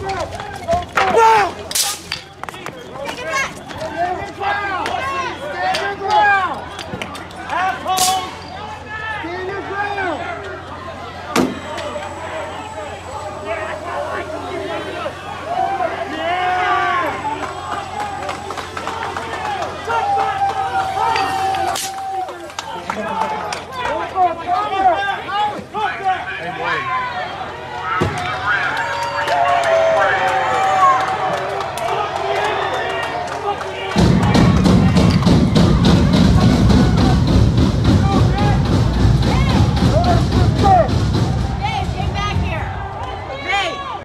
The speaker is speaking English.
Let's go!